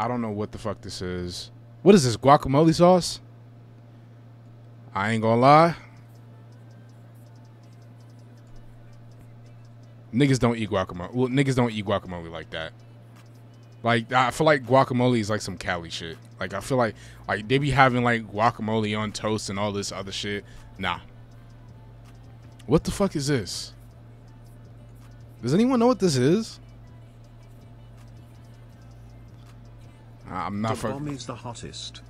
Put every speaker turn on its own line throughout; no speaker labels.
I don't know what the fuck this is. What is this guacamole sauce? I ain't gonna lie. Niggas don't eat guacamole. Well, niggas don't eat guacamole like that. Like I feel like guacamole is like some Cali shit. Like I feel like like they be having like guacamole on toast and all this other shit. Nah. What the fuck is this? Does anyone know what this is? I'm not.
The bomb is the hottest.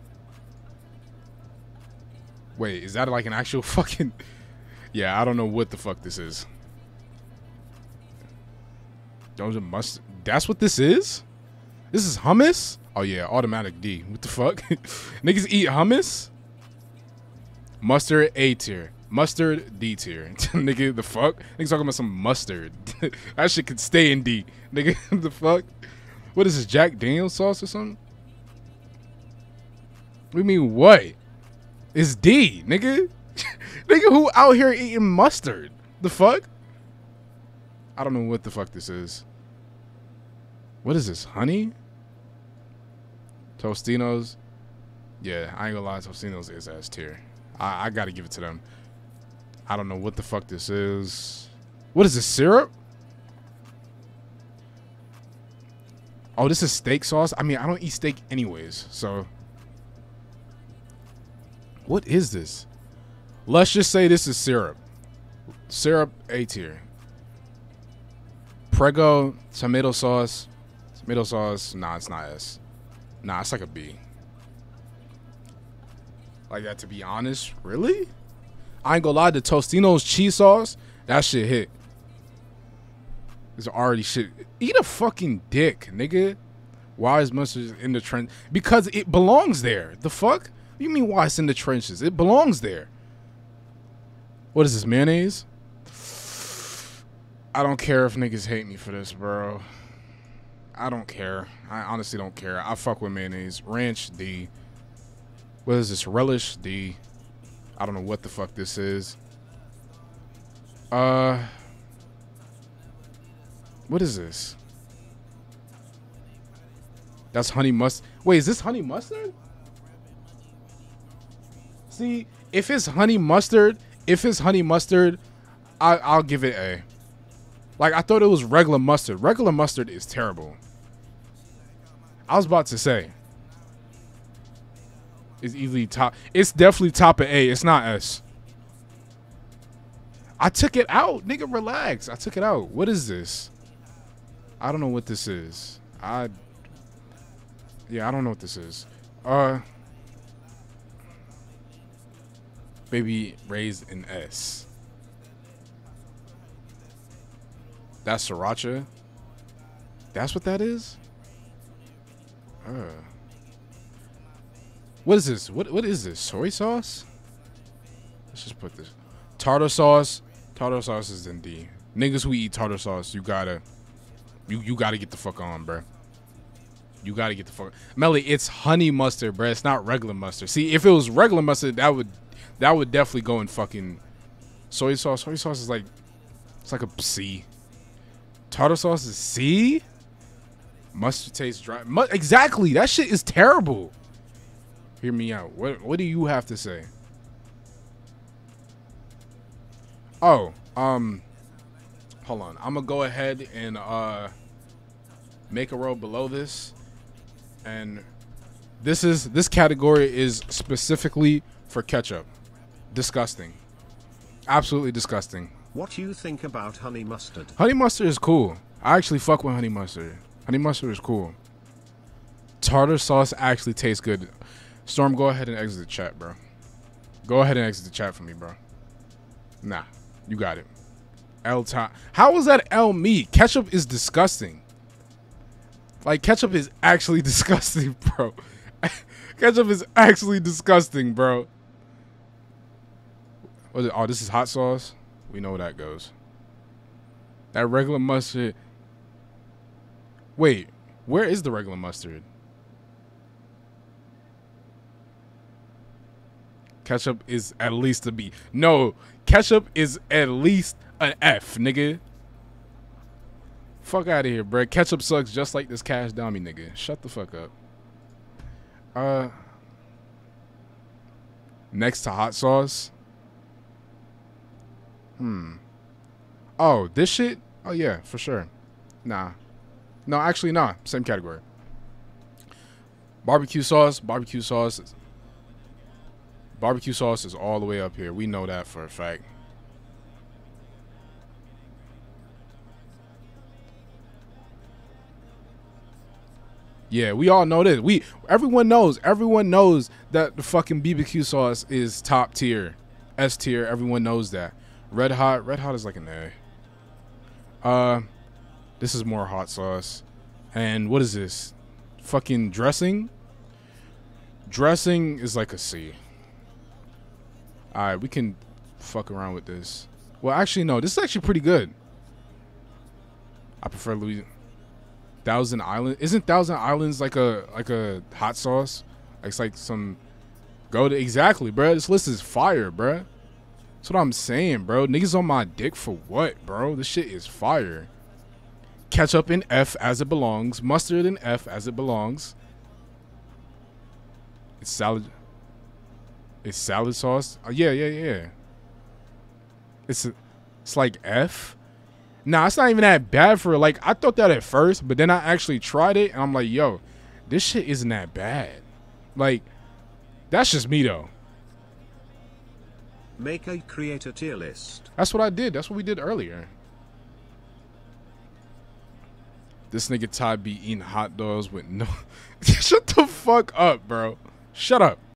Wait, is that like an actual fucking? Yeah, I don't know what the fuck this is. Those are must. That's what this is. This is hummus. Oh yeah, automatic D. What the fuck? Niggas eat hummus. Mustard A tier. Mustard D tier. Nigga, the fuck? Niggas talking about some mustard. that shit could stay in D. Nigga, the fuck? What is this, Jack Daniels sauce or something? We mean what? It's D, nigga. nigga who out here eating mustard? The fuck? I don't know what the fuck this is. What is this? Honey? Tostinos? Yeah, I ain't gonna lie, Tostinos is S tier. I, I gotta give it to them. I don't know what the fuck this is. What is this, syrup? Oh, this is steak sauce? I mean, I don't eat steak anyways, so. What is this? Let's just say this is syrup. Syrup A tier. Prego tomato sauce. Tomato sauce. Nah, it's not S. Nah, it's like a B. Like that, to be honest. Really? I ain't gonna lie, the Tostino's cheese sauce, that shit hit. It's already shit. Eat a fucking dick, nigga. Why is mustard in the trend? Because it belongs there. The fuck? You mean why it's in the trenches? It belongs there. What is this, mayonnaise? I don't care if niggas hate me for this, bro. I don't care. I honestly don't care. I fuck with mayonnaise. Ranch, D. What is this? Relish, D. I don't know what the fuck this is. Uh. What is this? That's honey mustard. Wait, is this honey mustard? See, if it's honey mustard, if it's honey mustard, I, I'll give it A. Like I thought it was regular mustard. Regular mustard is terrible. I was about to say. It's easily top. It's definitely top of A. It's not S. I took it out, nigga. Relax. I took it out. What is this? I don't know what this is. I. Yeah, I don't know what this is. Uh. Baby raised in S. That's sriracha. That's what that is. Uh. What is this? What what is this? Soy sauce? Let's just put this. Tartar sauce. Tartar sauce is in D. Niggas who eat tartar sauce, you gotta, you you gotta get the fuck on, bruh. You gotta get the fuck. Melly, it's honey mustard, bruh. It's not regular mustard. See, if it was regular mustard, that would that would definitely go in fucking soy sauce. Soy sauce is like it's like a C. Tartar sauce is C. Mustard tastes dry. Mu- exactly. That shit is terrible. Hear me out. What what do you have to say? Oh, um hold on. I'm gonna go ahead and uh make a row below this. And this is this category is specifically for ketchup. Disgusting. Absolutely disgusting.
What do you think about honey mustard?
Honey mustard is cool. I actually fuck with honey mustard. Honey mustard is cool. Tartar sauce actually tastes good. Storm, go ahead and exit the chat, bro. Go ahead and exit the chat for me, bro. Nah, you got it. L top. How was that L me? Ketchup is disgusting. Like ketchup is actually disgusting, bro. ketchup is actually disgusting, bro. It? Oh, this is hot sauce. We know where that goes. That regular mustard. Wait, where is the regular mustard? Ketchup is at least a B. No, ketchup is at least an F, nigga. Fuck out of here, bro. Ketchup sucks just like this cash dummy, nigga. Shut the fuck up. Uh, next to hot sauce. Hmm. Oh, this shit. Oh yeah, for sure. Nah. No, actually, nah. Same category. Barbecue sauce. Barbecue sauce. Barbecue sauce is all the way up here. We know that for a fact. Yeah, we all know this. We everyone knows. Everyone knows that the fucking BBQ sauce is top tier, S tier. Everyone knows that. Red hot. Red hot is like an A. Uh, this is more hot sauce. And what is this? Fucking dressing. Dressing is like a C. All right, we can fuck around with this. Well, actually, no. This is actually pretty good. I prefer Louis. Thousand Island isn't Thousand Islands like a like a hot sauce? It's like some go to exactly, bro. This list is fire, bro. That's what I'm saying, bro. Niggas on my dick for what, bro? This shit is fire. Ketchup in F as it belongs. Mustard in F as it belongs. It's salad. It's salad sauce. Oh, yeah, yeah, yeah. It's it's like F. Nah, it's not even that bad for like I thought that at first, but then I actually tried it and I'm like, yo, this shit isn't that bad. Like, that's just me though.
Make a create a tier list.
That's what I did. That's what we did earlier. This nigga Ty be eating hot dogs with no. Shut the fuck up, bro. Shut up.